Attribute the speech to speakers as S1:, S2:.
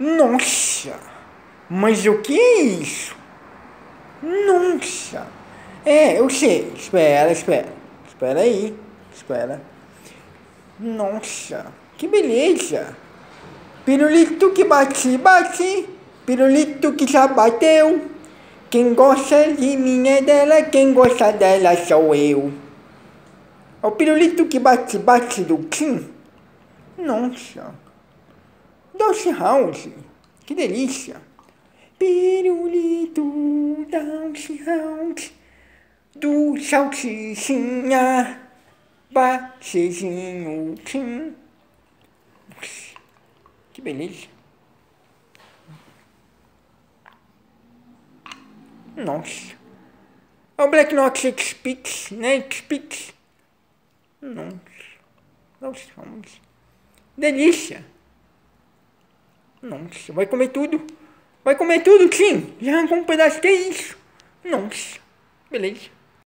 S1: Nossa! Mas o que é isso? Nossa! É, eu sei. Espera, espera. Espera aí. Espera. Nossa, que beleza! Pirulito que bate, bate. Pirulito que já bateu. Quem gosta de mim é dela, quem gosta dela sou eu. O pirulito que bate, bate do Kim. Nossa. Doce House. Que delícia. Pirulito Doce House. Do salsichinha. Batezinho Kim. Que beleza. Nossa. É o Black Nox X-Pix, né? X-Pix. Nossa. Nossa, nossa. Delícia. Nossa, vai comer tudo. Vai comer tudo, Tim. Já arrancou um pedaço, que isso? Nossa. Beleza.